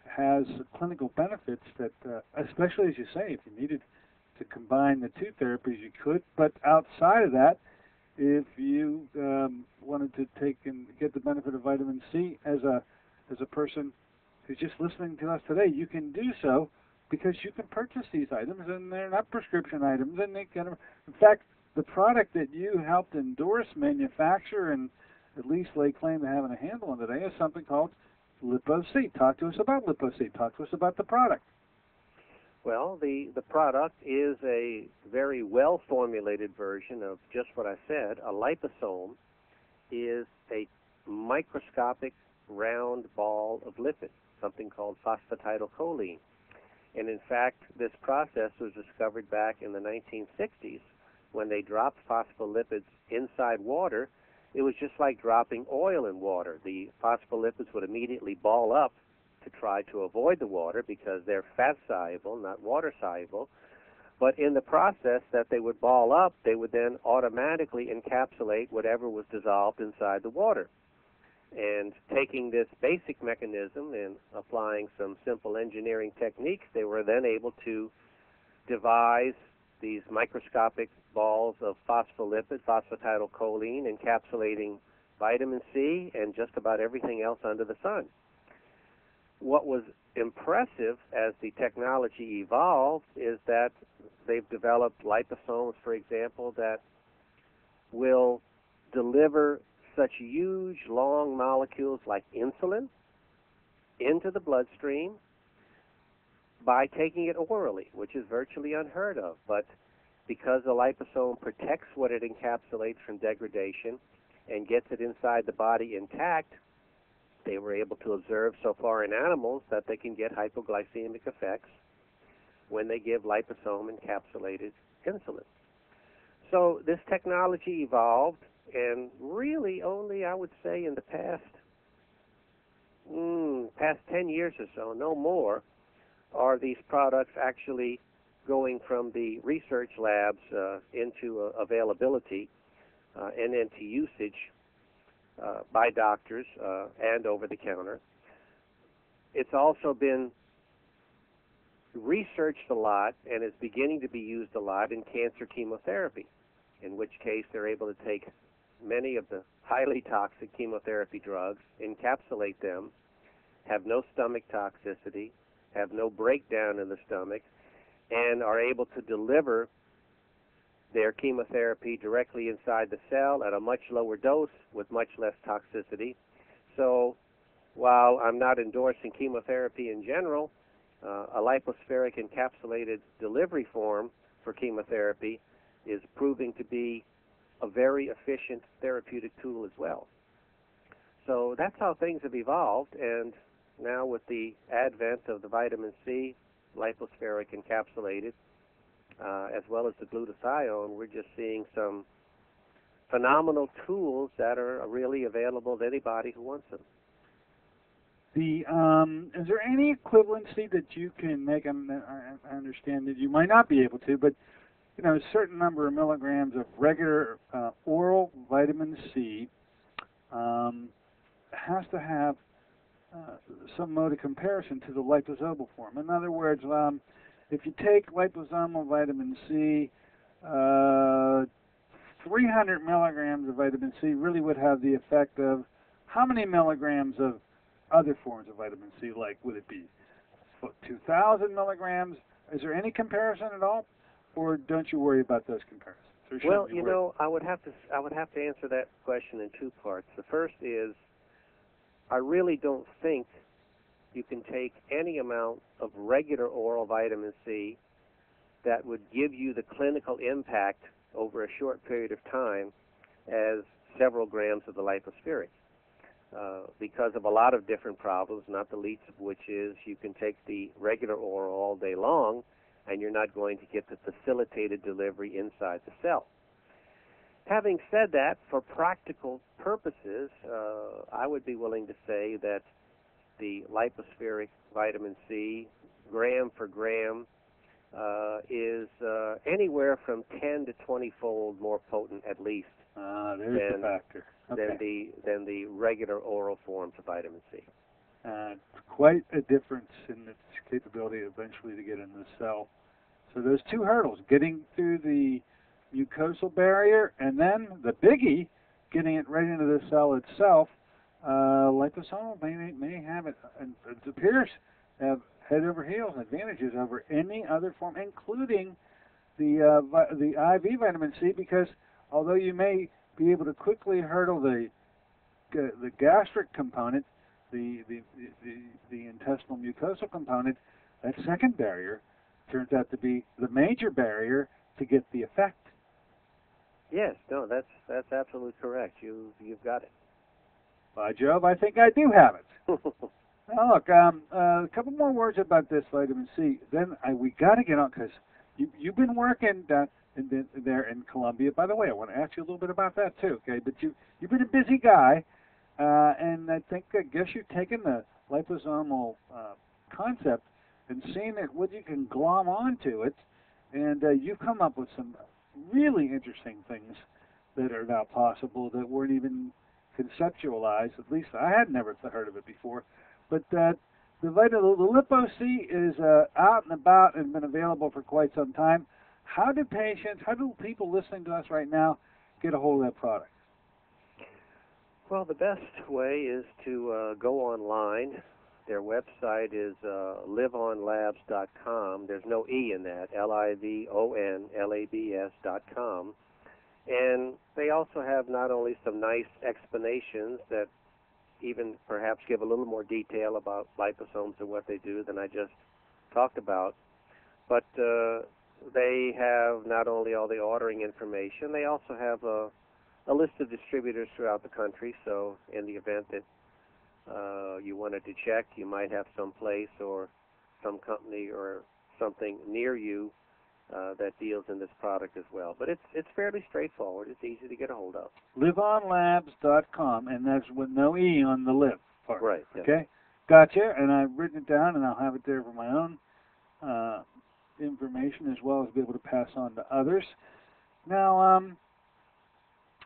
has clinical benefits that, uh, especially as you say, if you needed to combine the two therapies, you could. But outside of that, if you um, wanted to take and get the benefit of vitamin C as a as a person who's just listening to us today, you can do so because you can purchase these items and they're not prescription items and they can in fact the product that you helped endorse manufacture and at least lay claim to having a handle on today is something called LipoC. Talk to us about LipoC. Talk to us about the product. Well, the, the product is a very well formulated version of just what I said. A liposome is a microscopic round ball of lipid, something called phosphatidylcholine. And in fact, this process was discovered back in the 1960s when they dropped phospholipids inside water. It was just like dropping oil in water. The phospholipids would immediately ball up to try to avoid the water because they're fat soluble, not water soluble. But in the process that they would ball up, they would then automatically encapsulate whatever was dissolved inside the water. And taking this basic mechanism and applying some simple engineering techniques, they were then able to devise these microscopic balls of phospholipid, phosphatidylcholine, encapsulating vitamin C and just about everything else under the sun. What was impressive as the technology evolved is that they've developed liposomes, for example, that will deliver such huge, long molecules like insulin into the bloodstream by taking it orally, which is virtually unheard of. But because the liposome protects what it encapsulates from degradation and gets it inside the body intact, they were able to observe so far in animals that they can get hypoglycemic effects when they give liposome encapsulated insulin. So this technology evolved and really only I would say in the past mm, past 10 years or so, no more, are these products actually going from the research labs uh, into uh, availability uh, and into usage uh, by doctors uh, and over the counter. It's also been researched a lot and is beginning to be used a lot in cancer chemotherapy, in which case they're able to take many of the highly toxic chemotherapy drugs, encapsulate them, have no stomach toxicity, have no breakdown in the stomach, and are able to deliver their chemotherapy directly inside the cell at a much lower dose with much less toxicity. So, while I'm not endorsing chemotherapy in general, uh, a lipospheric encapsulated delivery form for chemotherapy is proving to be a very efficient therapeutic tool as well. So that's how things have evolved, and now with the advent of the vitamin C, Lypo-Spheric encapsulated, uh, as well as the glutathione, we're just seeing some phenomenal tools that are really available to anybody who wants them. The um, is there any equivalency that you can make? I, I understand that you might not be able to, but you know, a certain number of milligrams of regular uh, oral vitamin C um, has to have uh, some mode of comparison to the liposomal form. In other words, um, if you take liposomal vitamin C, uh, 300 milligrams of vitamin C really would have the effect of how many milligrams of other forms of vitamin C? Like, would it be 2,000 milligrams? Is there any comparison at all? Or don't you worry about those comparisons? Well, you know, I would have to I would have to answer that question in two parts. The first is I really don't think you can take any amount of regular oral vitamin C that would give you the clinical impact over a short period of time as several grams of the Lypo-Spheric. Uh, because of a lot of different problems, not the least of which is you can take the regular oral all day long and you're not going to get the facilitated delivery inside the cell. Having said that, for practical purposes, uh, I would be willing to say that the Lypo-Spheric vitamin C, gram for gram, uh, is uh, anywhere from 10 to 20 fold more potent, at least, there's Then- the factor. than the than the regular oral forms of vitamin C. Uh, quite a difference in its capability eventually to get into the cell. So those two hurdles, getting through the mucosal barrier, and then the biggie, getting it right into the cell itself. Uh, liposomal may, may have it, and it appears have head over heels advantages over any other form, including the uh, the IV vitamin C, because although you may be able to quickly hurdle the the gastric component, the the, the, the, intestinal mucosal component, that second barrier turns out to be the major barrier to get the effect. Yes, no, that's that's absolutely correct. You you've got it. By Jove, I think I do have it. Now look, um, uh, a couple more words about this vitamin C. Then I, we got to get on because you you've been working in the, there in Colombia. By the way, I want to ask you a little bit about that too. Okay, but you you've been a busy guy, uh, and I think I guess you've taken the liposomal uh, concept and seen it what you can glom onto it, and uh, you've come up with some really interesting things that are now possible that weren't even conceptualized. At least I had never heard of it before. But uh, the vitamin, the Lipo C is uh, out and about and been available for quite some time. How do patients, how do people listening to us right now get a hold of that product? Well, the best way is to uh, go online. Their website is uh, livonlabs.com. There's no E in that, L I V O N L A B S.com. And they also have not only some nice explanations that even perhaps give a little more detail about liposomes and what they do than I just talked about, but uh, they have not only all the ordering information, they also have a a list of distributors throughout the country. So, in the event that uh, you wanted to check, you might have some place or some company or something near you uh, that deals in this product as well. But it's it's fairly straightforward. It's easy to get a hold of. livonlabs.com, and that's with no E on the live part. Right. Okay? Gotcha. And I've written it down, and I'll have it there for my own uh, information as well as be able to pass on to others. Now, um,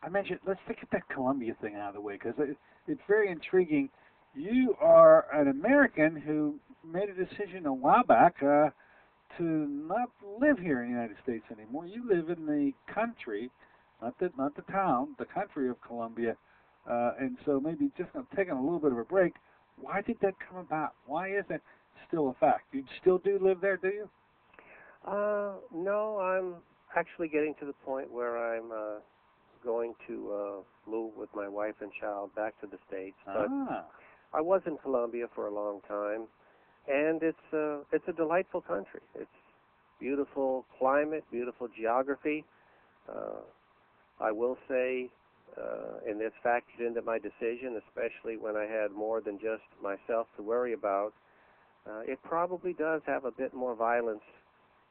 I mentioned, let's get that Colombia thing out of the way because it, it's very intriguing. You are an American who made a decision a while back uh, to not live here in the United States anymore. You live in the country, not the not the town, the country of Colombia, uh, and so maybe just taking a little bit of a break. Why did that come about? Why is that still a fact? You still do live there, do you? Uh, no, I'm actually getting to the point where I'm uh, going to uh, move with my wife and child back to the states. But ah, I was in Colombia for a long time, and it's uh, it's a delightful country. It's beautiful climate, beautiful geography. Uh, I will say, uh, and this factored into my decision, especially when I had more than just myself to worry about. Uh, it probably does have a bit more violence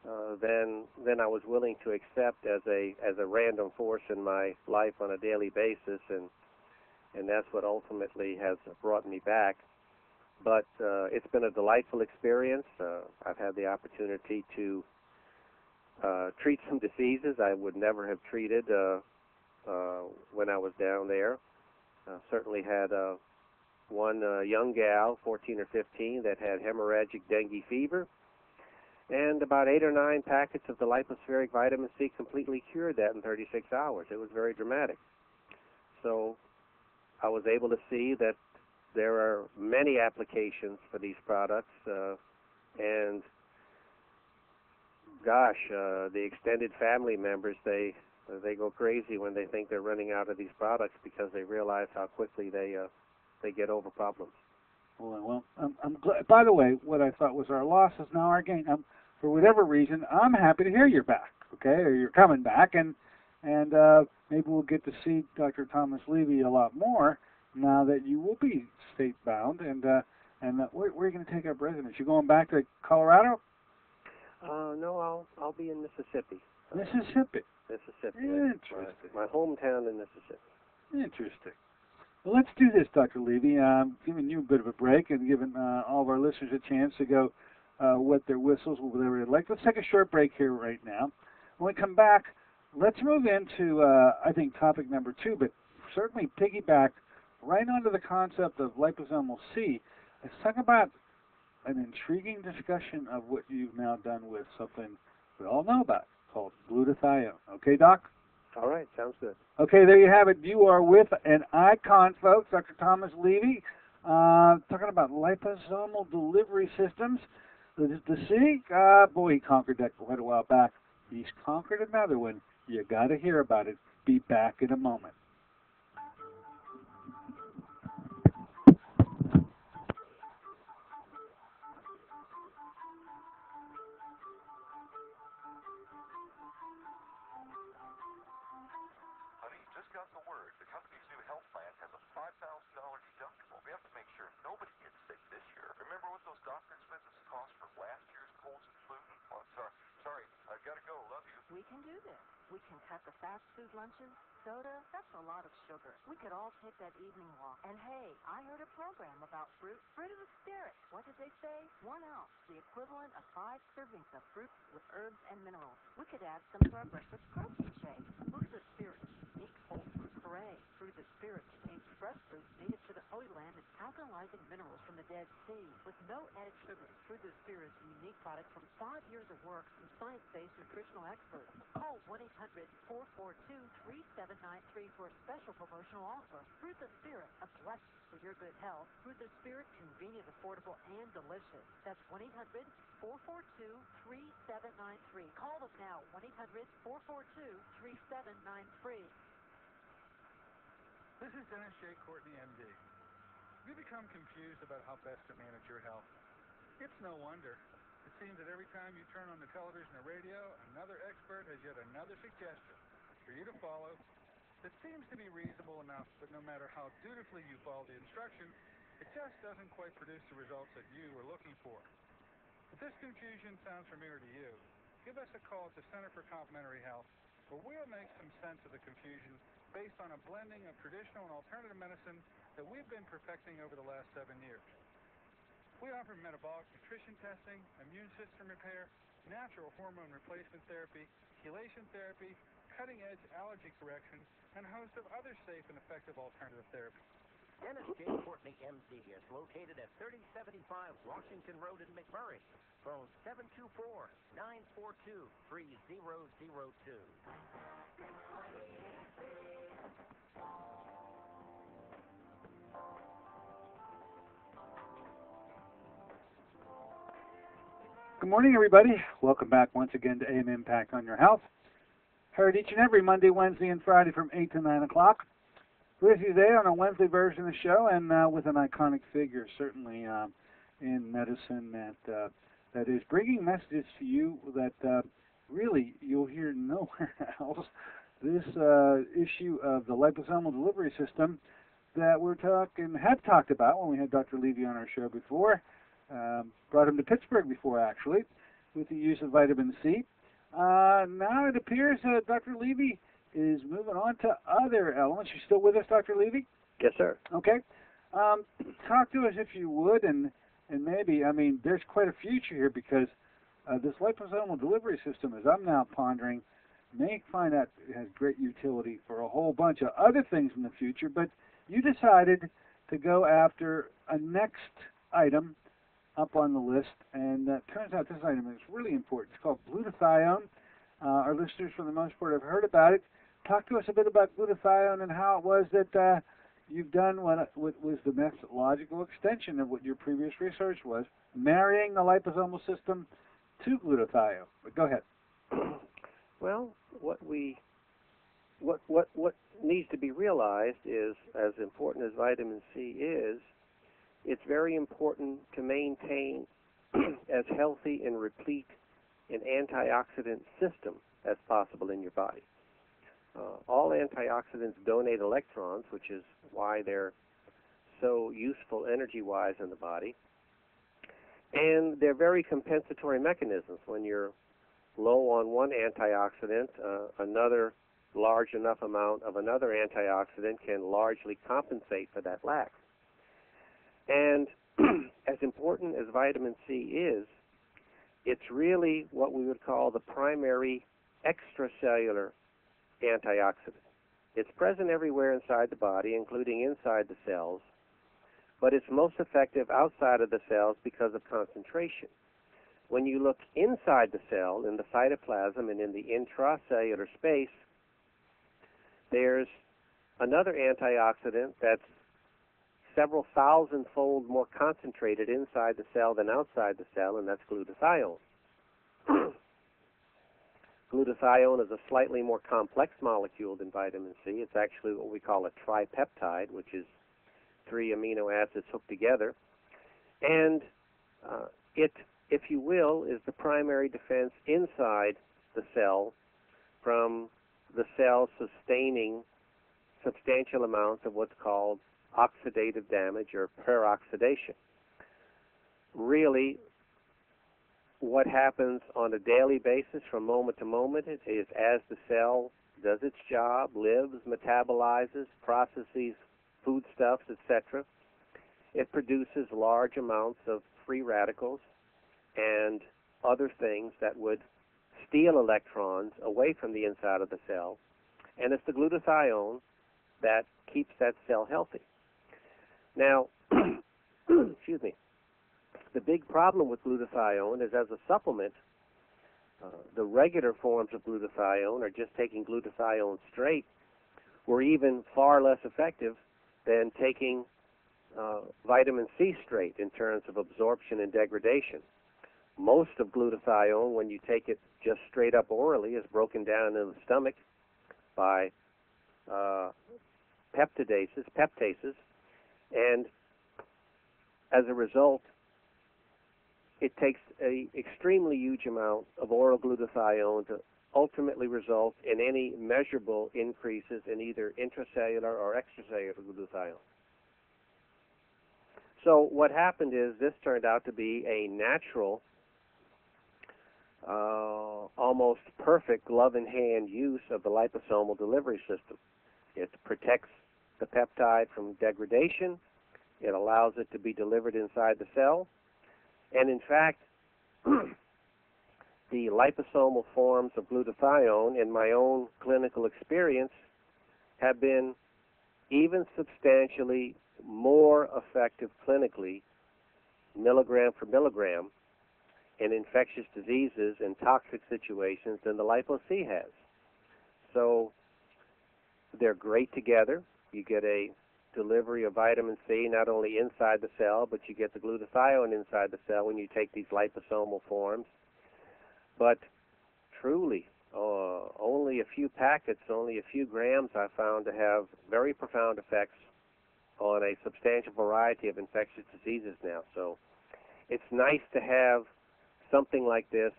uh, than than I was willing to accept as a as a random force in my life on a daily basis, and and that's what ultimately has brought me back. But uh, it's been a delightful experience. Uh, I've had the opportunity to uh, treat some diseases I would never have treated uh, uh, when I was down there. Uh, certainly had uh, one uh, young gal, 14 or 15, that had hemorrhagic dengue fever and about eight or nine packets of the Lypo-Spheric vitamin C completely cured that in 36 hours. It was very dramatic. So I was able to see that there are many applications for these products, uh, and gosh, uh, the extended family members they they go crazy when they think they're running out of these products because they realize how quickly they uh, they get over problems. well, well I'm, I'm glad. By the way, what I thought was our loss is now our gain. I'm, for whatever reason, I'm happy to hear you're back. Okay, or you're coming back, and and uh, maybe we'll get to see Dr. Thomas Levy a lot more now that you will be state bound. And uh, and uh, where, where are you going to take up residence? You going back to Colorado, Uh, no, I'll I'll be in Mississippi. Uh, Mississippi? Mississippi. Interesting. My, my hometown in Mississippi. Interesting. Well, let's do this, Dr. Levy. Um, giving you a bit of a break and giving uh, all of our listeners a chance to go uh, their whistles, whatever they'd like. Let's take a short break here right now. When we come back, let's move into, uh, I think, topic number two, but certainly piggyback right onto the concept of liposomal C. Let's talk about an intriguing discussion of what you've now done with something we all know about called glutathione. Okay, Doc? All right, sounds good. Okay, there you have it. You are with an icon, folks, Dr. Thomas Levy, uh, talking about liposomal delivery systems. The, the C, uh, boy, he conquered that quite a while back. He's conquered another one. You got to hear about it. Be back in a moment. Just got the word. The company's new health plan has a $5,000 deductible. We have to make sure nobody gets sick this year. Remember what those doctor's visits cost for last year's colds and flu? Oh, sorry. Sorry. I gotta go. Love you. We can do this. We can cut the fast food lunches. Soda, that's a lot of sugar. We could all take that evening walk. And hey, I heard a program about fruit. Fruit of the spirit. What did they say? One ounce, the equivalent of five servings of fruit with herbs and minerals. We could add some to our breakfast protein shake. Fruit of the spirit. Whole fruit the spirit contains fresh fruit native to the Holy Land and alkalizing minerals from the Dead Sea. With no added sugar, Fruit of the Spirit is a unique product from five years of work from science-based nutritional experts. Call 1-800-442-3793 for a special promotional offer. Fruit of the Spirit, a blessing for your good health. Fruit of the Spirit, convenient, affordable, and delicious. That's 1-800-442-3793. Call them now, 1-800-442-3793. This is Dennis J. Courtney, MD. You become confused about how best to manage your health? It's no wonder. It seems that every time you turn on the television or radio, another expert has yet another suggestion for you to follow that seems to be reasonable enough, but no matter how dutifully you follow the instruction, it just doesn't quite produce the results that you were looking for. If this confusion sounds familiar to you, give us a call at the Center for Complementary Health, where we'll make some sense of the confusion based on a blending of traditional and alternative medicine that we've been perfecting over the last seven years. We offer metabolic nutrition testing, immune system repair, natural hormone replacement therapy, chelation therapy, cutting edge allergy correction, and a host of other safe and effective alternative therapies. Dennis J. Courtney, MD, is located at 3075 Washington Road in McMurray. Phone 724-942-3002. Good morning, everybody. Welcome back once again to AM Impact on Your Health. Heard each and every Monday, Wednesday, and Friday from 8 to 9 o'clock. With you today on a Wednesday version of the show and uh, with an iconic figure, certainly uh, in medicine, that uh, that is bringing messages to you that uh, really you'll hear nowhere else. This uh, issue of the liposomal delivery system that we're talking have talked about when we had Dr. Levy on our show before. Um, brought him to Pittsburgh before, actually, with the use of vitamin C. Uh, now it appears that Dr. Levy is moving on to other elements. You still with us, Dr. Levy? Yes, sir. Okay. Um, talk to us if you would, and and maybe I mean there's quite a future here because uh, this liposomal delivery system, as I'm now pondering, may find has great utility for a whole bunch of other things in the future. But you decided to go after a next item up on the list, and uh, turns out this item is really important. It's called glutathione. Uh, our listeners, for the most part, have heard about it. Talk to us a bit about glutathione and how it was that uh, you've done what, what was the methodological extension of what your previous research was, marrying the liposomal system to glutathione. But go ahead. Well, what we what what what needs to be realized is as important as vitamin C is, it's very important to maintain as healthy and replete an antioxidant system as possible in your body. Uh, all antioxidants donate electrons, which is why they're so useful energy-wise in the body. And they're very compensatory mechanisms. When you're low on one antioxidant, uh, another large enough amount of another antioxidant can largely compensate for that lack. And as important as vitamin C is, it's really what we would call the primary extracellular antioxidant. It's present everywhere inside the body, including inside the cells, but it's most effective outside of the cells because of concentration. When you look inside the cell, in the cytoplasm and in the intracellular space, there's another antioxidant that's several thousand fold more concentrated inside the cell than outside the cell, and that's glutathione. glutathione is a slightly more complex molecule than vitamin C. It's actually what we call a tripeptide, which is three amino acids hooked together. And uh, it, if you will, is the primary defense inside the cell from the cell sustaining substantial amounts of what's called oxidative damage or peroxidation. Really, what happens on a daily basis from moment to moment is as the cell does its job, lives, metabolizes, processes foodstuffs, etc., it produces large amounts of free radicals and other things that would steal electrons away from the inside of the cell. And it's the glutathione that keeps that cell healthy. Now, excuse me, the big problem with glutathione is as a supplement, uh, the regular forms of glutathione, or just taking glutathione straight, were even far less effective than taking uh, vitamin C straight in terms of absorption and degradation. Most of glutathione, when you take it just straight up orally, is broken down in the stomach by uh, peptidases, peptases, and as a result, it takes an extremely huge amount of oral glutathione to ultimately result in any measurable increases in either intracellular or extracellular glutathione. So what happened is this turned out to be a natural, uh, almost perfect glove-in-hand use of the liposomal delivery system. It protects the peptide from degradation. It allows it to be delivered inside the cell. And in fact, the liposomal forms of glutathione in my own clinical experience have been even substantially more effective clinically, milligram for milligram, in infectious diseases and toxic situations than the lipo-C has. So they're great together. You get a delivery of vitamin C not only inside the cell, but you get the glutathione inside the cell when you take these liposomal forms but truly, uh, only a few packets, only a few grams I found to have very profound effects on a substantial variety of infectious diseases now. So it's nice to have something like this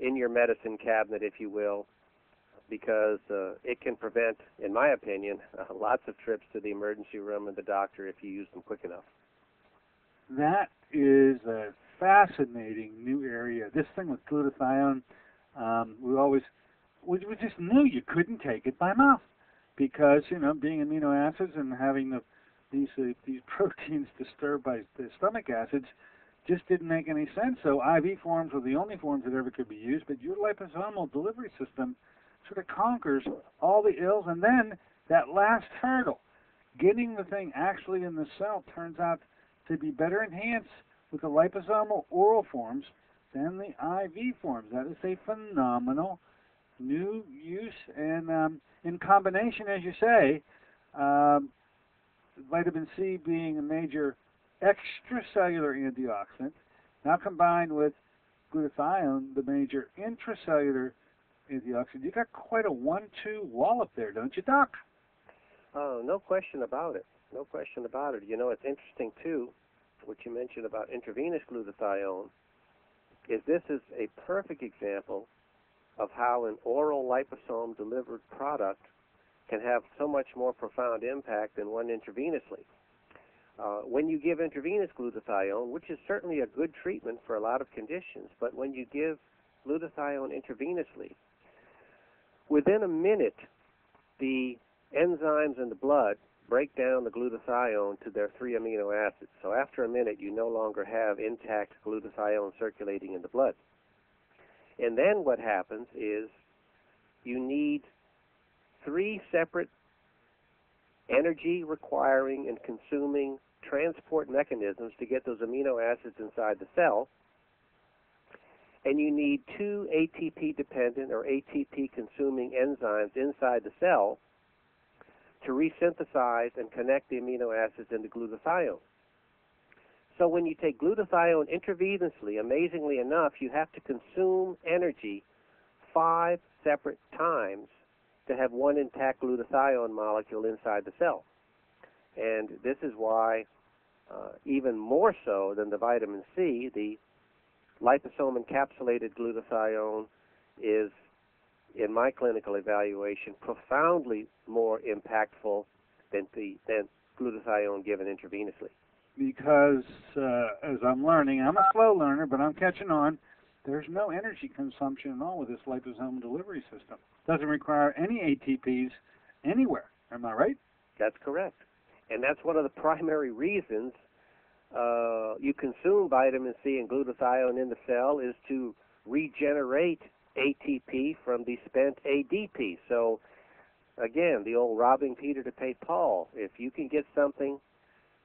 in your medicine cabinet, if you will, because uh, it can prevent, in my opinion, uh, lots of trips to the emergency room and the doctor if you use them quick enough. That is a fascinating new area. This thing with glutathione, um, we always we, we just knew you couldn't take it by mouth because you know being amino acids and having the these uh, these proteins disturbed by the stomach acids just didn't make any sense. So IV forms were the only forms that ever could be used, but your liposomal delivery system sort of conquers all the ills, and then that last hurdle, getting the thing actually in the cell, turns out to be better enhanced with the liposomal oral forms than the IV forms. That is a phenomenal new use, and um, in combination, as you say, um, vitamin C being a major extracellular antioxidant, now combined with glutathione, the major intracellular antioxidant, you got quite a one-two wallop there, don't you, Doc? Oh, no question about it. No question about it. You know, it's interesting too what you mentioned about intravenous glutathione, is this is a perfect example of how an oral liposome delivered product can have so much more profound impact than one intravenously. Uh, when you give intravenous glutathione, which is certainly a good treatment for a lot of conditions, but when you give glutathione intravenously, within a minute, the enzymes in the blood break down the glutathione to their three amino acids. So after a minute, you no longer have intact glutathione circulating in the blood. And then what happens is you need three separate energy requiring and consuming transport mechanisms to get those amino acids inside the cell. And you need two ATP dependent or ATP consuming enzymes inside the cell to resynthesize and connect the amino acids into glutathione. So when you take glutathione intravenously, amazingly enough, you have to consume energy five separate times to have one intact glutathione molecule inside the cell. And this is why, uh, even more so than the vitamin C, the liposome encapsulated glutathione is in my clinical evaluation, profoundly more impactful than the than glutathione given intravenously. Because uh, as I'm learning, I'm a slow learner, but I'm catching on. There's no energy consumption at all with this liposomal delivery system. Doesn't require any ATPs anywhere. Am I right? That's correct, and that's one of the primary reasons uh, you consume vitamin C and glutathione in the cell is to regenerate ATP from the spent ADP. So, again, the old robbing Peter to pay Paul. If you can get something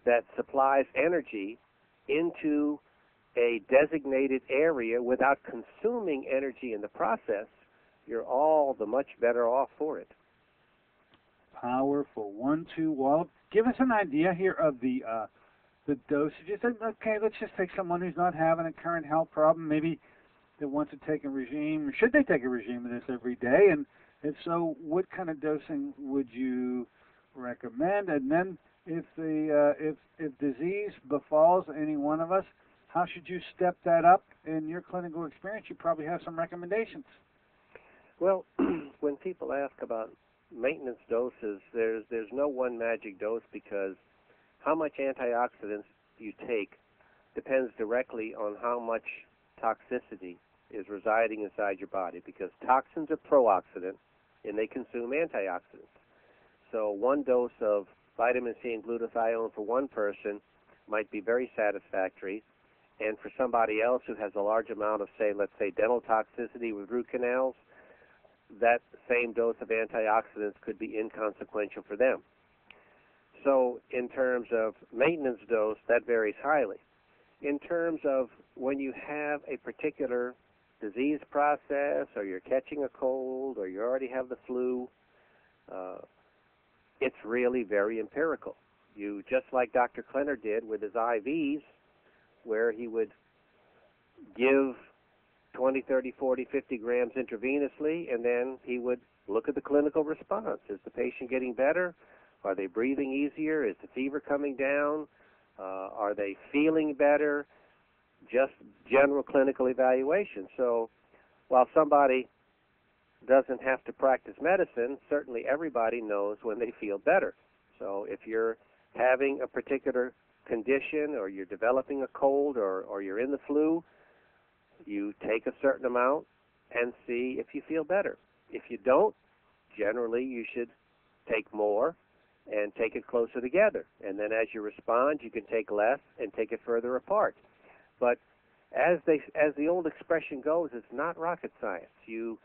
that supplies energy into a designated area without consuming energy in the process, you're all the much better off for it. Powerful. One, two, well, give us an idea here of the uh, the dosages. Okay, let's just take someone who's not having a current health problem, maybe that wants to take a regime, should they take a regime of this every day? And if so, what kind of dosing would you recommend? And then, if the uh, if if disease befalls any one of us, how should you step that up in your clinical experience? You probably have some recommendations. Well, when people ask about maintenance doses, there's there's no one magic dose because how much antioxidants you take depends directly on how much toxicity is residing inside your body because toxins are pro-oxidant and they consume antioxidants. So one dose of vitamin C and glutathione for one person might be very satisfactory, and for somebody else who has a large amount of, say, let's say, dental toxicity with root canals, that same dose of antioxidants could be inconsequential for them. So, in terms of maintenance dose, that varies highly. In terms of when you have a particular disease process or you're catching a cold or you already have the flu, uh, it's really very empirical. You just like Dr. Klenner did with his IVs, where he would give 20, 30, 40, 50 grams intravenously, and then he would look at the clinical response. Is the patient getting better? Are they breathing easier? Is the fever coming down? Uh, are they feeling better? just general clinical evaluation. So while somebody doesn't have to practice medicine, certainly everybody knows when they feel better. So if you're having a particular condition or you're developing a cold or, or you're in the flu, you take a certain amount and see if you feel better. If you don't, generally you should take more and take it closer together. And then as you respond, you can take less and take it further apart. But as they as the old expression goes, it's not rocket science. You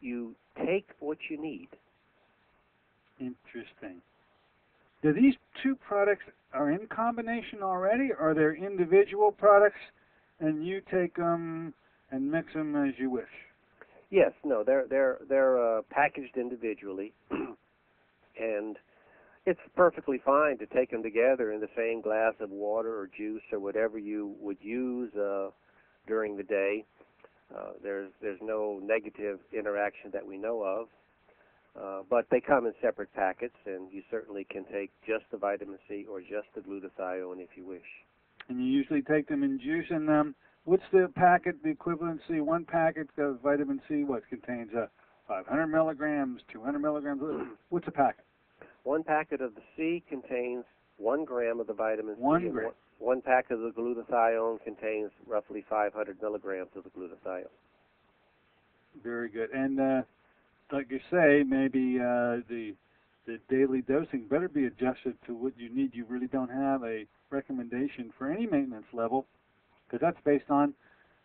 you take what you need. Interesting. Do these two products are in combination already, or they're individual products, and you take them and mix them as you wish? Yes, no, they're they're they're uh, packaged individually, and it's perfectly fine to take them together in the same glass of water or juice or whatever you would use uh, during the day. Uh, there's there's no negative interaction that we know of, uh, but they come in separate packets, and you certainly can take just the vitamin C or just the glutathione if you wish. And you usually take them in juice. And um, what's the packet, the equivalency? One packet of vitamin C, what contains a 500 milligrams, 200 milligrams. What's a packet? One packet of the C contains one gram of the vitamin C. One gram. One, one packet of the glutathione contains roughly 500 milligrams of the glutathione. Very good. And uh, like you say, maybe uh, the the daily dosing better be adjusted to what you need. You really don't have a recommendation for any maintenance level because that's based on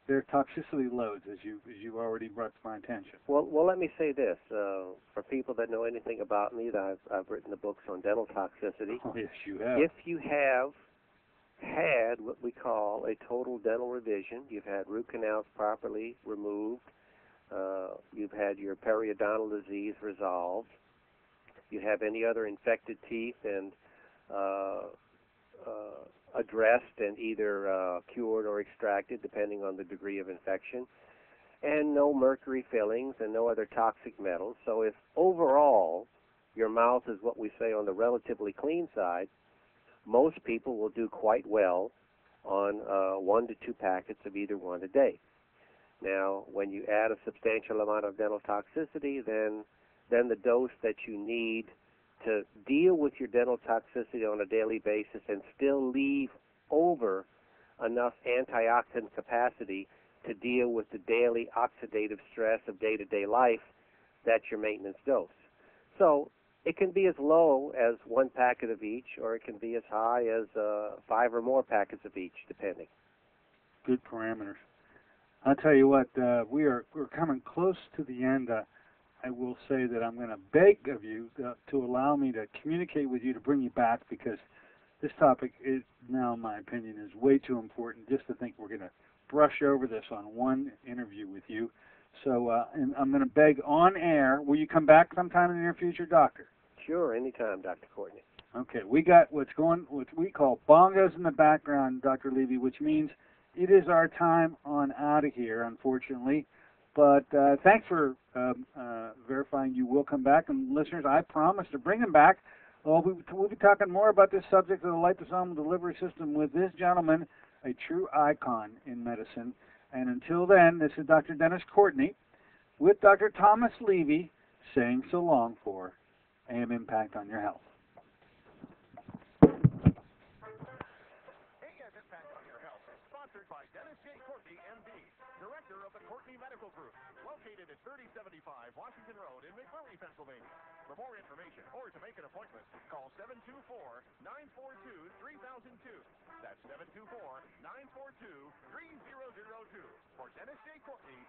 their toxicity loads, as you as you already brought to my attention. Well, well, let me say this: uh, for people that know anything about me, that I've, I've written the books on dental toxicity. Oh yes, you have. If you have had what we call a total dental revision, you've had root canals properly removed, uh, you've had your periodontal disease resolved, you have any other infected teeth and uh, uh, addressed and either uh, cured or extracted, depending on the degree of infection, and no mercury fillings and no other toxic metals. So if overall your mouth is what we say on the relatively clean side, most people will do quite well on uh, one to two packets of either one a day. Now, when you add a substantial amount of dental toxicity, then then the dose that you need to deal with your dental toxicity on a daily basis and still leave over enough antioxidant capacity to deal with the daily oxidative stress of day-to-day life, that's your maintenance dose. So it can be as low as one packet of each, or it can be as high as uh, five or more packets of each, depending. Good parameters. I'll tell you what, uh, we are we're coming close to the end. Uh, I will say that I'm going to beg of you uh, to allow me to communicate with you to bring you back because this topic is now, in my opinion, is way too important just to think we're going to brush over this on one interview with you. So, uh, and I'm going to beg on air. Will you come back sometime in the near future, Doctor? Sure, anytime, Dr. Courtney. Okay, we got what's going, what we call bongos in the background, Dr. Levy, which means it is our time on out of here, unfortunately. But uh, thanks for um, uh, verifying you will come back. And listeners, I promise to bring them back. Well, we, we'll be talking more about this subject of the liposomal delivery system with this gentleman, a true icon in medicine. And until then, this is Dr. Dennis Courtney with Dr. Thomas Levy saying so long for AM Impact on Your Health. Medical Group, located at 3075 Washington Road in McMurray, Pennsylvania. For more information or to make an appointment, call 724-942-3002. That's 724-942-3002. For Dennis J. Courtney,